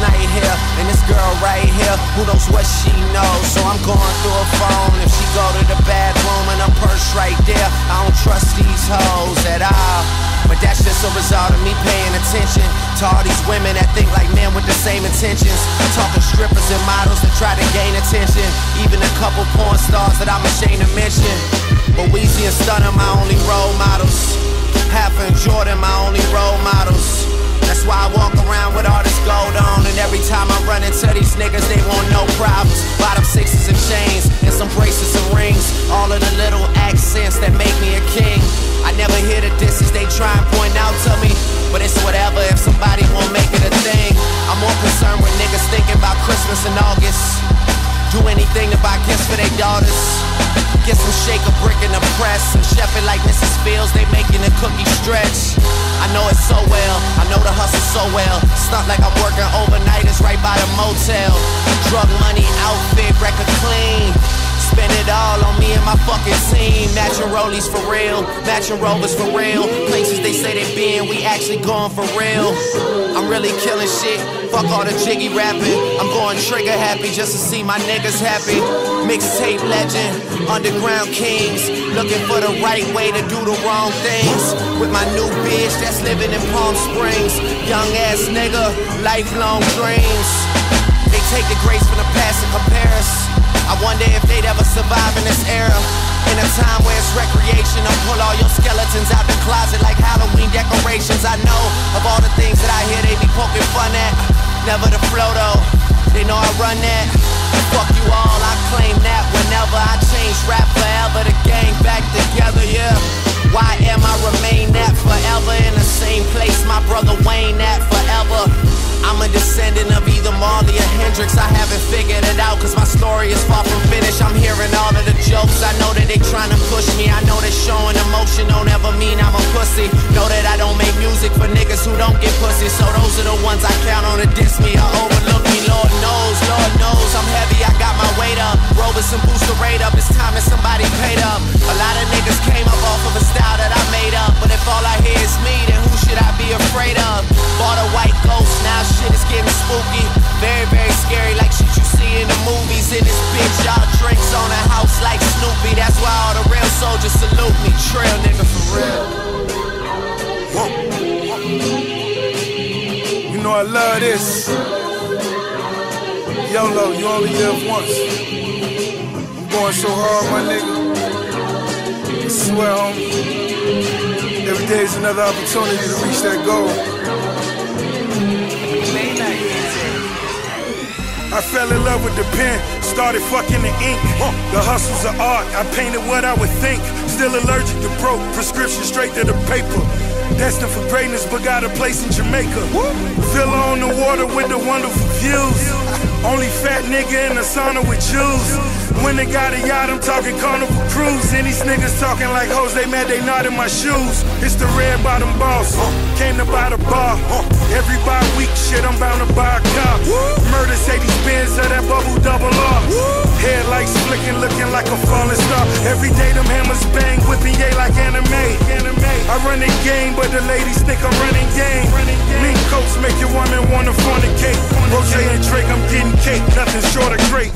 night here, and this girl right here, who knows what she knows. So I'm going through her phone. If she go to the bathroom and her purse right there, I don't trust these hoes at all. But that's just a result of me paying attention to all these women that think like men with the same intentions. Talking strippers and models that try to gain attention. Even a couple porn stars that I'm ashamed to mention. But Weezy and Stunner, my only role models. Hov and Jordan, my why I walk around with all this gold on. And every time I run into these niggas, they want no problems. Bottom sixes and chains, and some bracelets and rings. All of the little accents that make me a king. I never hear the disses they try and point out to me. But it's whatever if somebody won't make it a thing. I'm more concerned with niggas thinking about Christmas in August. Do anything to buy gifts for their daughters. Get some shake a brick in the press. Some chef it like Mrs. Fields, they making the cookie stretch. I know it so well, I know the hustle so well. It's not like I'm working overnight, it's right by the motel. Drug money, outfit, record clean. Spend it all on me and my fucking team. Matching rollies for real, matching rovers for real. Places they say they been, we actually going for real. I'm really killing shit. Fuck all the jiggy rapping. I'm going trigger happy just to see my niggas happy. Mixtape legend, underground kings. Looking for the right way to do the wrong things. With my new bitch that's living in Palm Springs. Young ass nigga, lifelong dreams. They take the grace from the past and compare us. I wonder if they'd ever survive in this era. In a time where it's recreation, I pull all your skeletons out the closet like Halloween decorations. I know of all the things that I hear they be poking fun at. Never the flow though, they know I run that. Fuck you all, I claim that whenever I change rap forever, the gang back together, yeah. Why am I remain that forever in the same place my brother Wayne at forever? I'm a descendant of either Marley or Hendrix. I haven't figured cause my story is far from finished. I'm hearing all of the jokes. I know that they trying to push me. I know that showing emotion don't ever mean I'm a pussy. Know that I don't make music for niggas who don't get pussy. So those are the ones I count on to diss me or overlook me. Lord knows, Lord knows I'm heavy. I got my weight up. And boost the rate up. It's time that somebody paid up. A lot of niggas came up off of a style that I made up. But if all I hear is me, then who should I be afraid of? Bought a white ghost, now shit is getting spooky. In this bitch, y'all drinks on a house like Snoopy. That's why all the real soldiers salute me. Trail nigga for real. You know I love this. YOLO, you only live once. I'm going so hard, my nigga. I swear, homie. Every day is another opportunity to reach that goal. I fell in love with the pen, started fucking the ink. The hustle's an art, I painted what I would think. Still allergic to broke, prescription straight to the paper. Destined for greatness, but got a place in Jamaica. Villa on the water with the wonderful views. Only fat nigga in the sauna with Jews. When they got a yacht, I'm talking carnival cruise. And these niggas talking like hoes, they mad they not in my shoes. It's the red bottom boss, came to buy the bar. Every bi week shit, I'm bound to buy a car. Murder say bins of that bubble double R. Headlights flicking, looking like a falling star. Every day them hammers bang, whipping yay like Anna Mae. I run the game, but the ladies think I'm running game. Mink coats make your woman wanna fornicate. Ross and Drake, I'm getting cake, nothing short of great.